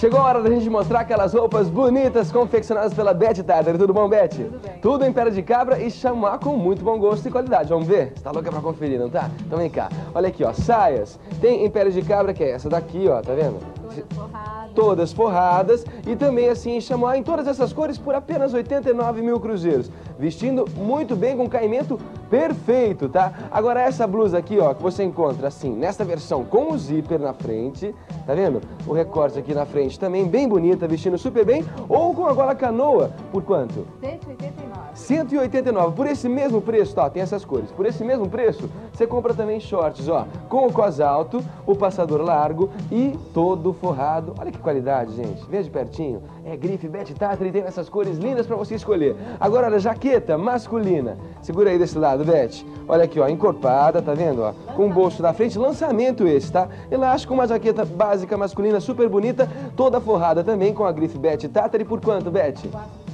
Chegou a hora da gente mostrar aquelas roupas bonitas confeccionadas pela Beth Tartar. Tudo bom, Beth? Tudo bem. Tudo em pele de cabra e chamar com muito bom gosto e qualidade. Vamos ver? Você tá louca pra conferir, não tá? Então vem cá. Olha aqui, ó. Saias. Tem em pele de cabra, que é essa daqui, ó. Tá vendo? Todas forradas. todas forradas e também assim em chamois em todas essas cores por apenas 89 mil cruzeiros. Vestindo muito bem com caimento perfeito, tá? Agora essa blusa aqui, ó, que você encontra assim, nessa versão com o zíper na frente, tá vendo? O recorte aqui na frente também bem bonita, vestindo super bem, ou com a gola canoa, por quanto? 189. 189, por esse mesmo preço, tá? Tem essas cores. Por esse mesmo preço, você compra também shorts, ó, com o cos alto, o passador largo e todo forrado. Olha que qualidade, gente. Veja de pertinho. É grife Betty Tatra e tem essas cores lindas para você escolher. Agora, olha, jaqueta masculina. Segura aí desse lado, Betty. Olha aqui, ó, encorpada, tá vendo, ó? Com o bolso na frente, lançamento esse, tá? Elástico, uma jaqueta básica masculina super bonita, toda forrada também com a grife Betty Tatra e por quanto, Betty? 499.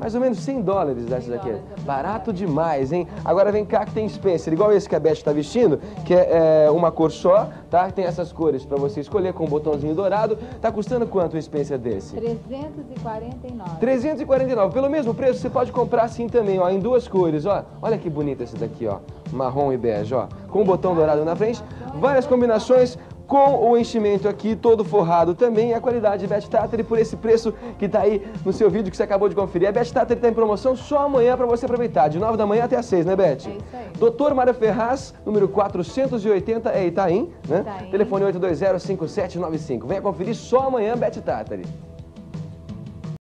Mais ou menos 100 dólares essa 100 jaqueta. dólares, é Barato demais, hein? Agora vem cá que tem Spencer, igual esse que a Beth está vestindo, que é, é, uma cor só, tá? Tem essas cores para você escolher com um botãozinho dourado. Tá custando quanto um Spencer desse? 349. 349. Pelo mesmo preço, você pode comprar assim também, ó, em duas cores, ó. Olha que bonito esse daqui, ó. Marrom e bege, ó. Com o botão dourado na frente. Várias combinações com o enchimento aqui todo forrado também a qualidade de Beth Tatter por esse preço que tá aí no seu vídeo que você acabou de conferir. A Beth Tatter tá em promoção só amanhã para você aproveitar, de 9 da manhã até as 6, né, Beth? É isso aí. Doutor Mário Ferraz, número 480, é Itaim, né? Itaim. Telefone 820-5795. Venha conferir só amanhã, Beth Tatter.